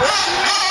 Woo!